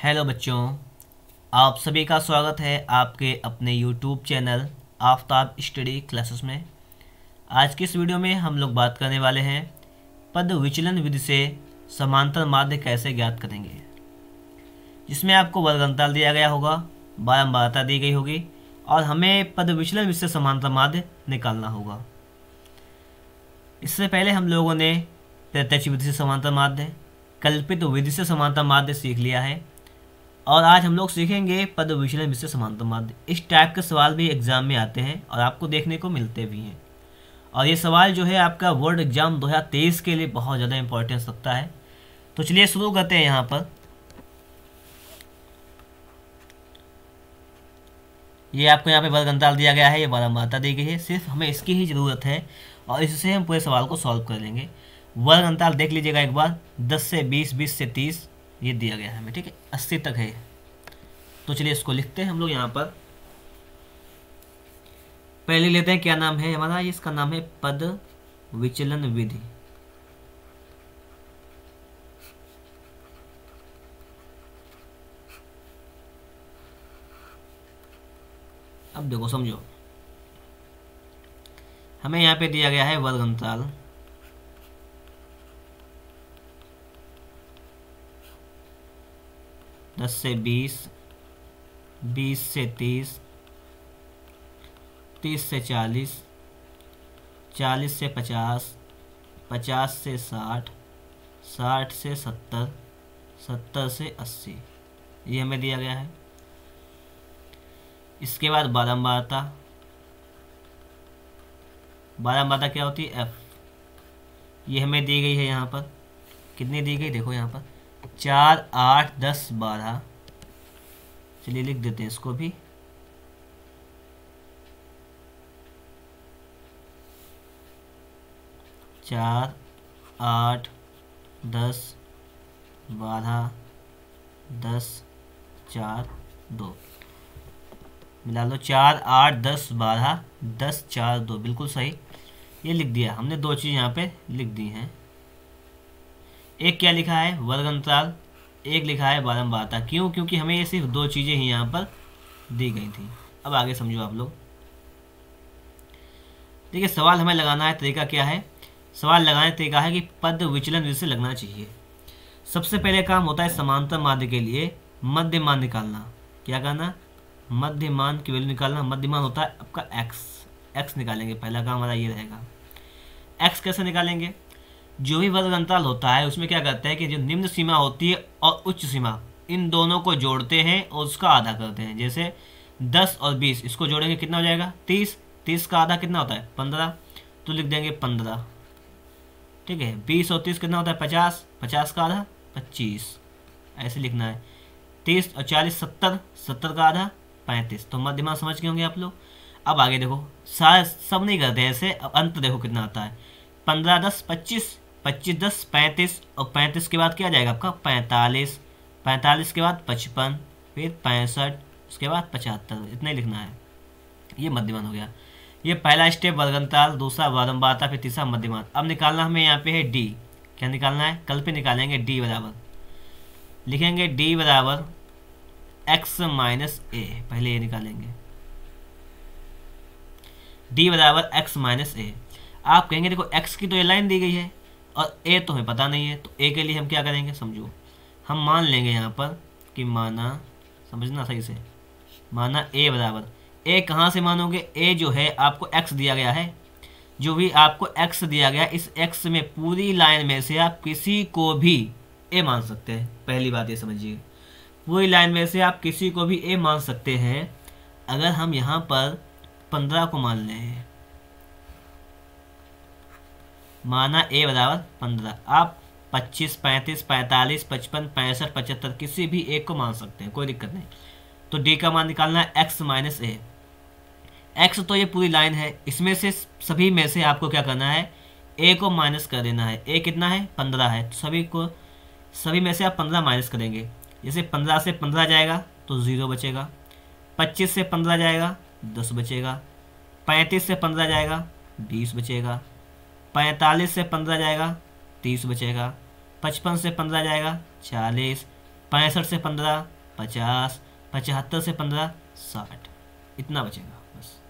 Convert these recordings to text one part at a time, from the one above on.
Hello बच्चों, आप सभी का स्वागत है आपके अपने YouTube channel Aftab study classes में। आज की इस वीडियो में हम लोग बात करने वाले हैं पद विचलन विधि से समांतर माध्य कैसे ज्ञात करेंगे। जिसमें आपको वर्गंताल दिया गया होगा, बारंबारता दी गई होगी और हमें पद विचलन विधि से समांतर माध्य निकालना होगा। इससे पहले हम लोगों ने प्रत्यक्ष विधि से समांतर माध्य, कल्पित विधि से समांतर माध्य सीख लिया है। और आज हम लोग सीखेंगे पद विचलन विधि से समांतर माध्य। इस टाइप के सवाल भी एग्ज़ाम में आते हैं और आपको देखने को मिलते भी हैं। और ये सवाल जो है आपका वर्ल्ड एग्ज़ाम 2023 के लिए बहुत ज़्यादा इंपॉर्टेंस रखता है। तो चलिए शुरू करते हैं यहाँ पर। ये आपको यहाँ पे वर्ग अंतराल दिया गया है, ये बारंबारता दी गई है। सिर्फ़ हमें इसकी ही ज़रूरत है और इससे हम पूरे सवाल को सॉल्व कर लेंगे। वर्ग अंतराल देख लीजिएगा एक बार 10 से 20 20 से 30 ये दिया गया है हमें, ठीक है? 80 तक है तो चलिए इसको लिखते हैं हम लोग यहाँ पर। पहले लेते हैं, क्या नाम है हमारा? इसका नाम है पद विचलन विधि। अब देखो, समझो। हमें यहाँ पे दिया गया है वर्ग अंतराल दस से बीस बीस से तीस तीस से चालीस चालीस से पचास पचास से साठ साठ से सत्तर सत्तर से अस्सी। ये हमें दिया गया है। इसके बाद बारंबारता बारंबारता क्या होती है? एफ़। ये हमें दी गई है यहाँ पर। कितनी दी गई? देखो यहाँ पर। चार, आठ, दस, बारह। चलिए लिख देते हैं इसको भी। चार, आठ, दस, बारह, दस, चार, दो। मिला लो चार, आठ, दस, बारह, दस, चार, दो। बिल्कुल सही। ये लिख दिया। हमने दो चीज़ यहाँ पे लिख दी हैं। एक क्या लिखा है? वर्ग अंतराल एक लिखा है बारंबारता क्यों? क्योंकि हमें ये सिर्फ़ दो चीज़ें ही यहाँ पर दी गई थी। अब आगे समझो आप लोग। देखिए, सवाल हमें लगाना है, तरीका क्या है? सवाल लगाने तरीका है कि पद विचलन विधि से लगना चाहिए। सबसे पहले काम होता है समांतर माध्य के लिए मध्य मान निकालना। क्या करना? मध्य मान की वैल्यू निकालना। मध्य मान होता है आपका एक्स एक्स निकालेंगे। पहला काम हमारा ये रहेगा। एक्स कैसे निकालेंगे? जो भी वर्ग अंतराल होता है, उसमें क्या करते हैं कि जो निम्न सीमा होती है और उच्च सीमा, इन दोनों को जोड़ते हैं और उसका आधा करते हैं। जैसे दस और बीस, इसको जोड़ेंगे कितना हो जाएगा? तीस। तीस का आधा कितना होता है? पंद्रह। तो लिख देंगे पंद्रह। ठीक है, बीस और तीस कितना होता है? पचास। पचास का आधा? पच्चीस। ऐसे लिखना है। तीस और चालीस, सत्तर। सत्तर का आधा? पैंतीस। तो मध्यमा समझ के होंगे आप लोग? अब आगे देखो। सारे सब नहीं करते ऐसे। अब अंत देखो कितना आता है। पंद्रह, दस, पच्चीस। पच्चीस, दस, पैंतीस और पैंतीस के बाद क्या जाएगा आपका? पैंतालीस। पैंतालीस के बाद पचपन, फिर पैंसठ, उसके बाद पचहत्तर। इतना ही लिखना है। ये मध्यमान हो गया। ये पहला स्टेप वर्गंताल दूसरा बारंबारता फिर तीसरा मध्यमान। अब निकालना हमें यहाँ पे है डी क्या निकालना है? कल पे निकालेंगे डी बराबर। लिखेंगे डी बराबर एक्स माइनस ए पहले ये निकालेंगे। डी बराबर एक्स माइनस ए आप कहेंगे, देखो एक्स की तो ये लाइन दी गई है। और ए तो हमें पता नहीं है तो ए के लिए हम क्या करेंगे समझो। हम मान लेंगे यहाँ पर कि माना, समझना सही से, माना ए बराबर। ए कहाँ से मानोगे? ए जो है आपको एक्स दिया गया है। जो भी आपको एक्स दिया गया, इस एक्स में पूरी लाइन में से आप किसी को भी ए मान सकते हैं। पहली बात ये समझिए। पूरी लाइन में से आप किसी को भी ए मान सकते हैं, अगर हम यहाँ पर पंद्रह को मान लें। माना ए बराबर पंद्रह। आप पच्चीस, पैंतीस, पैंतालीस, पचपन, पैंसठ, पचहत्तर किसी भी एक को मान सकते हैं, कोई दिक्कत नहीं। तो डी का मान निकालना है एक्स माइनस ए एक्स तो ये पूरी लाइन है, इसमें से सभी में से आपको क्या करना है? ए को माइनस कर देना है। ए कितना है? पंद्रह है। तो सभी को, सभी में से आप पंद्रह माइनस करेंगे। जैसे पंद्रह से पंद्रह जाएगा तो ज़ीरो बचेगा। पच्चीस से पंद्रह जाएगा, दस बचेगा। पैंतीस से पंद्रह जाएगा, बीस बचेगा। पैंतालीस से पंद्रह जाएगा, तीस बचेगा, पचपन से पंद्रह जाएगा, चालीस, पैंसठ से पंद्रह, पचास, पचहत्तर से पंद्रह, साठ। इतना बचेगा, बस।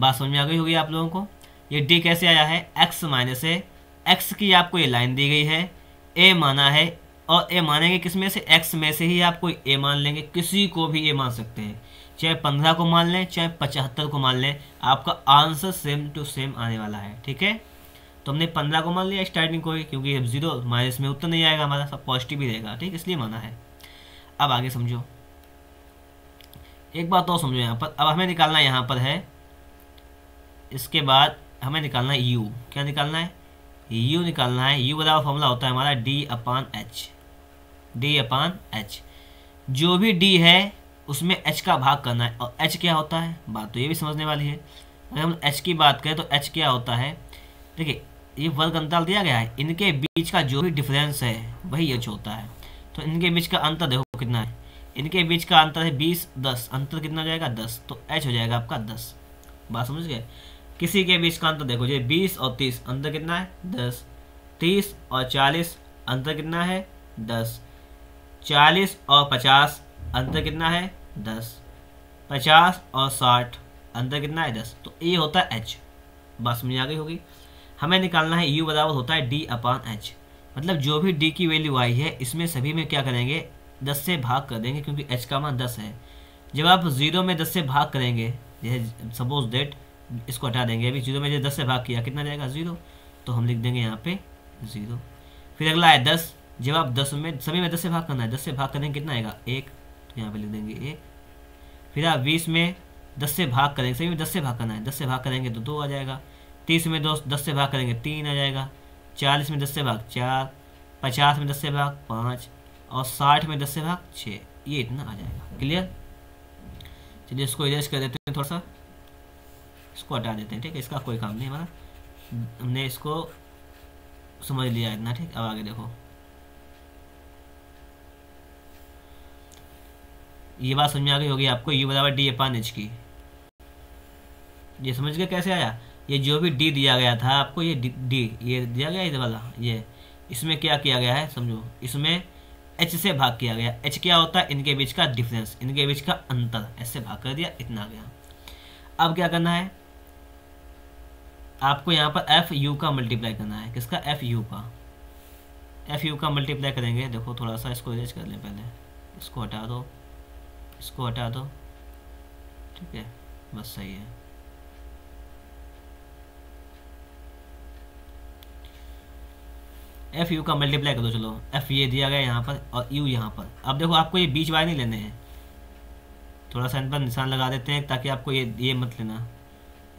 बात समझ में आ गई होगी आप लोगों को? ये डी कैसे आया है? एक्स माइनस है एक्स की आपको ये लाइन दी गई है। ए माना है और ए मानेंगे किसमें से? एक्स में से ही आप कोई ए मान लेंगे। किसी को भी ए मान सकते हैं। चाहे पंद्रह को मान लें, चाहे पचहत्तर को मान लें, आपका आंसर सेम टू सेम आने वाला है, ठीक है? तो हमने पंद्रह को मान लिया स्टार्टिंग को ही, क्योंकि ज़ीरो माइनस में उत्तर नहीं आएगा हमारा, सब पॉजिटिव ही रहेगा, ठीक? इसलिए माना है। अब आगे समझो। एक बात तो समझो यहाँ पर। अब हमें निकालना यहाँ पर है। इसके बाद हमें निकालना है यू क्या निकालना है? यू निकालना है। यू बराबर फॉर्मूला होता है हमारा D upon H D upon H जो भी डी है, उसमें एच का भाग करना है। और एच क्या होता है? बात तो ये भी समझने वाली है। अगर हम एच की बात करें तो एच क्या होता है? देखिए, ये वर्ग अंतर दिया गया है। इनके बीच का जो भी डिफरेंस है, वही एच होता है। तो इनके बीच का अंतर देखो कितना है। इनके बीच का अंतर है बीस, दस। अंतर कितना हो जाएगा? दस। तो एच हो जाएगा आपका दस। बात समझ गए? किसी के बीच का अंतर देखो, जी बीस और तीस। अंतर कितना है? दस। तीस और चालीस। अंतर कितना है? दस। चालीस और पचास अंतर कितना है? दस। पचास और साठ अंतर कितना है? दस। तो ये होता है एच बात समझ आ गई होगी? हमें निकालना है यू बराबर होता है डी अपान एच मतलब जो भी डी की वैल्यू आई है, इसमें सभी में क्या करेंगे? दस से भाग कर देंगे, क्योंकि एच का मान दस है। जब आप ज़ीरो में दस से भाग करेंगे, जैसे सपोज़ डेट इसको हटा देंगे, अभी ज़ीरो में जो दस से भाग किया, कितना जाएगा ज़ीरो तो हम लिख देंगे यहाँ पे ज़ीरो फिर अगला है दस। जब आप दस में, सभी में दस से भाग करना है, दस से भाग करेंगे कितना आएगा? एक तो यहाँ पे लिख देंगे एक। फिर आप बीस में दस से भाग करेंगे, सभी में दस से भाग करना है, दस से भाग करेंगे तो दो आ जाएगा। तीस में दो, दस से भाग करेंगे, तीन आ जाएगा। चालीस में दस से भाग, चार। पचास में दस से भाग, पाँच। और साठ में दस से भाग, छः। ये इतना आ जाएगा। क्लियर? चलिए इसको इरेज कर देते हैं थोड़ा सा। इसको हटा देते हैं, ठीक है? इसका कोई काम नहीं हमारा। हमने इसको समझ लिया इतना, ठीक? अब आगे देखो। ये बात समझ में आ गई होगी आपको, यू बराबर डी अपान एच की। ये समझ गए कैसे आया? ये जो भी डी दिया गया था, आपको ये डी ये दिया गया इधर वाला, ये। इसमें क्या किया गया है, समझो। इसमें एच से भाग किया गया। एच क्या होता है? इनके बीच का डिफरेंस इनके बीच का अंतर। ऐसे भाग कर दिया, इतना गया। अब क्या करना है? आपको यहाँ पर एफ़ यू का मल्टीप्लाई करना है। किसका? एफ़ यू का। एफ़ यू का मल्टीप्लाई करेंगे। देखो, थोड़ा सा इसको इरेज कर लें पहले। इसको हटा दो। इसको हटा दो। ठीक है? बस सही है। एफ़ यू का मल्टीप्लाई कर दो, चलो। एफ़ ये दिया गया यहाँ पर और यू यहाँ पर। अब देखो, आपको ये बीच वाले नहीं लेने हैं। थोड़ा सा इन पर निशान लगा देते हैं ताकि आपको ये ये मत लेना।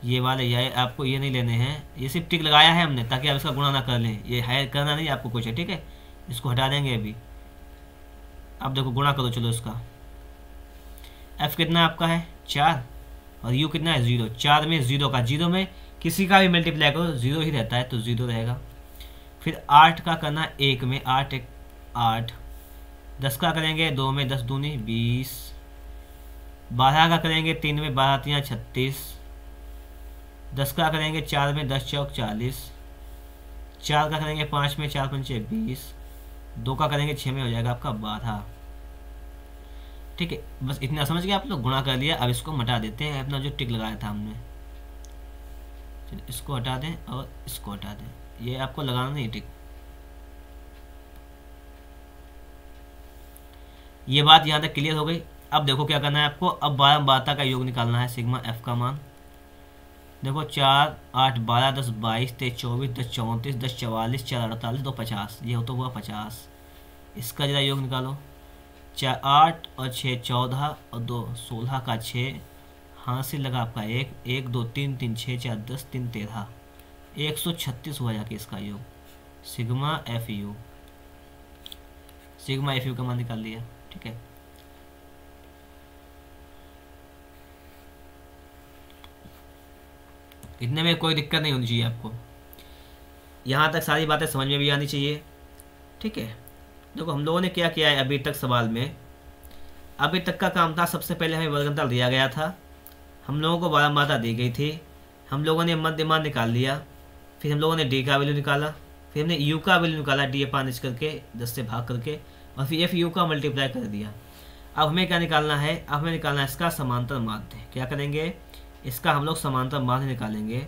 ये वाले, ये आपको ये नहीं लेने हैं। ये सिर्फ़ टिक लगाया है हमने ताकि आप इसका गुणा ना कर लें। ये है, करना नहीं, आपको कुछ है। ठीक है? इसको हटा देंगे अभी। अब देखो, गुणा करो, चलो इसका। एफ़ कितना आपका है? चार। और यू कितना है? ज़ीरो। चार में ज़ीरो का ज़ीरो में किसी का भी मल्टीप्लाई करो, ज़ीरो ही रहता है तो ज़ीरो रहेगा। फिर आठ का करना एक में। आठ एक, आठ। दस का करेंगे, दो में दस दूनी, बीस। बारह का करेंगे, तीन में बारह, तीन छत्तीस। दस का करेंगे, चार में दस चौक चालीस। चार का करेंगे, पाँच में चार पंचे बीस। दो का करेंगे छः में हो जाएगा आपका बारह। ठीक है, बस इतना समझ गया आप लोग, गुणा कर लिया, अब इसको हटा देते हैं, अपना जो टिक लगाया था हमने। चलिए, इसको हटा दें और इसको हटा दें। ये आपको लगाना नहीं, टिक। ये बात यहाँ तक क्लियर हो गई। अब देखो क्या करना है आपको, अब बारह बारह का योग निकालना है, सिग्मा एफ़ का मान। देखो, चार, आठ, बारह, दस, बाईस, तेईस, चौबीस, दस, चौंतीस, दस, चवालीस, चार, अड़तालीस, दो, पचास। ये हो तो हुआ पचास। इसका जरा योग निकालो। चार आठ और छः चौदह और दो सोलह का छः। हाँ से लगा आपका एक। एक, दो, तीन तीन, छः, चार, दस, तीन, तेरह। एक सौ छत्तीस हुआ जाके इसका योग। Sigma F U. Sigma F U का मान निकाल लिया। ठीक है। इतने में कोई दिक्कत नहीं होनी चाहिए आपको। यहाँ तक सारी बातें समझ में भी आनी चाहिए। ठीक है। देखो, हम लोगों ने क्या किया है अभी तक सवाल में? अभी तक का काम था, सबसे पहले हमें वर्गंतल दिया गया था। हम लोगों को बारह दी गई थी। हम लोगों ने मध्यमान निकाल लिया। फिर हम लोगों ने डी का वैल्यू निकाला। फिर हमने यू का वैल्यू निकाला, डी ए पानिश करके, दस से भाग करके, और फिर एफ़ यू का मल्टीप्लाई कर दिया। अब हमें क्या निकालना है? अब हमें निकालना है इसका समांतर माध्य। क्या करेंगे? इसका हम लोग समांतर माध्य निकालेंगे।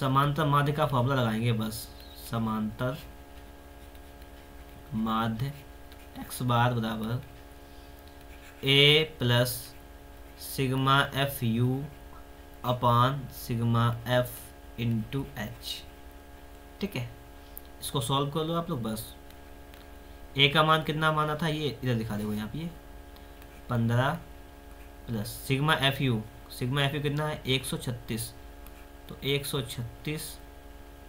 समांतर माध्य का फॉर्मूला लगाएँगे बस। समांतर माध्य एक्स बार बराबर A plus sigma F U upon sigma F into H ठीक है? इसको सॉल्व कर लो आप लोग बस। ए का मान कितना माना था ये? इधर दिखा देखो यहाँ पे ये। पंद्रह plus sigma F U sigma F U कितना है? एक सौ छत्तीस। तो एक सौ छत्तीस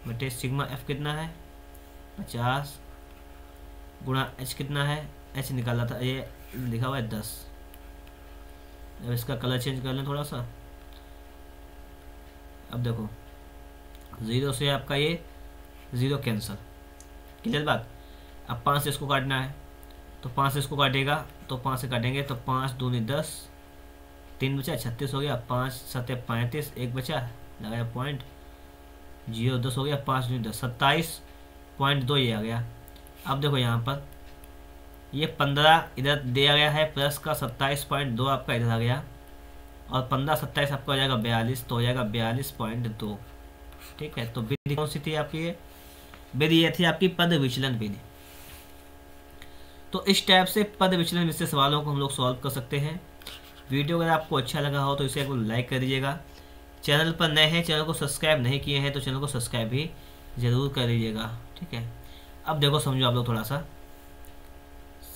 बटे सिग्मा एफ़ कितना है? पचास गुणा एच कितना है? एच निकाला था, ये लिखा हुआ है दस। अब इसका कलर चेंज कर लें थोड़ा सा। अब देखो ज़ीरो से आपका ये ज़ीरो कैंसर क्लियर बात? अब पाँच से इसको काटना है तो पाँच से इसको काटेगा तो पाँच से काटेंगे तो पाँच दूनी दस, तीन बचा, छत्तीस हो गया, पाँच सत्य पैंतीस, एक बचा, लगाया पॉइंट ज़ीरो दस हो गया, पाँच दूनी दस, सत्ताईस पॉइंट दो ये आ गया। अब देखो यहाँ पर। ये पंद्रह इधर दिया गया है, प्लस का सत्ताईस पॉइंट दो आपका इधर आ गया। और पंद्रह सत्ताईस आपका हो जाएगा बयालीस तो हो जाएगा बयालीस पॉइंट दो। ठीक है तो विधि कौन सी थी आपकी ये? विधि ये थी आपकी पद विचलन विधि। तो इस टाइप से पद विचलन से सवालों को हम लोग सॉल्व कर सकते हैं। वीडियो अगर आपको अच्छा लगा हो तो इसे आपको लाइक कर दीजिएगा। चैनल पर नए हैं, चैनल को सब्सक्राइब नहीं किए हैं तो चैनल को सब्सक्राइब भी ज़रूर कर लीजिएगा। ठीक है। अब देखो, समझो आप लोग थोड़ा सा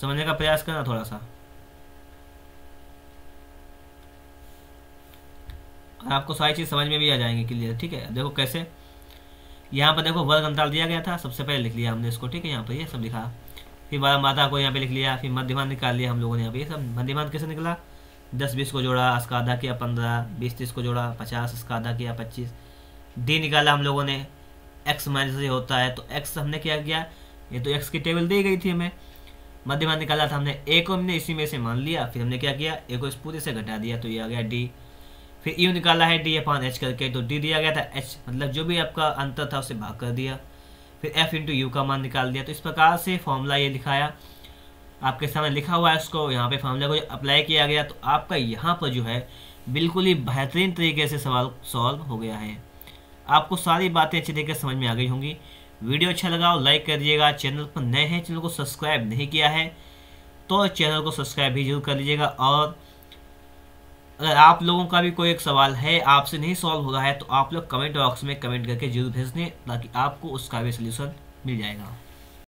समझने का प्रयास करना थोड़ा सा और आपको सारी चीज़ समझ में भी आ जाएँगे क्लियर, ठीक है? देखो कैसे। यहाँ पर देखो, वर्ग अंतराल दिया गया था, सबसे पहले लिख लिया हमने इसको, ठीक है? यहाँ पर ये सब लिखा। फिर बारह माता को यहाँ पे लिख लिया, फिर मध्यमान निकाल लिया हम लोगों ने यहाँ पे, ये सब। मध्यमान कैसे निकला? दस बीस को जोड़ा इसका आधा किया पंद्रह, बीस तीस को जोड़ा, पचास इसका आधा किया पच्चीस। डी निकाला हम लोगों ने एक्स माइनस से होता है तो एक्स हमने क्या किया? ये तो एक्स की टेबल दी गई थी हमें। मध्यमान निकाला था हमने। ए को हमने इसी में से मान लिया, फिर हमने क्या किया? ए को इस पूरे से घटा दिया तो ये आ गया डी फिर यू निकाला है डी अपान एच करके तो डी दिया गया था एच मतलब जो भी आपका अंतर था उसे भाग कर दिया। फिर एफ़ इंटू यू का मान निकाल दिया। तो इस प्रकार से फॉर्मूला ये लिखाया। आपके सामने लिखा हुआ है उसको यहाँ पे फॉर्मूला को अप्लाई किया गया तो आपका यहाँ पर जो है, बिल्कुल ही बेहतरीन तरीके से सवाल सॉल्व हो गया है। आपको सारी बातें अच्छी तरीके से समझ में आ गई होंगी। वीडियो अच्छा लगा हो लाइक कर दीजिएगा। चैनल पर नए हैं, चैनल को सब्सक्राइब नहीं किया है तो चैनल को सब्सक्राइब भी ज़रूर कर लीजिएगा। और अगर आप लोगों का भी कोई एक सवाल है, आपसे नहीं सॉल्व हो रहा है तो आप लोग कमेंट बॉक्स में कमेंट करके ज़रूर भेज दें, ताकि आपको उसका भी सोल्यूशन मिल जाएगा।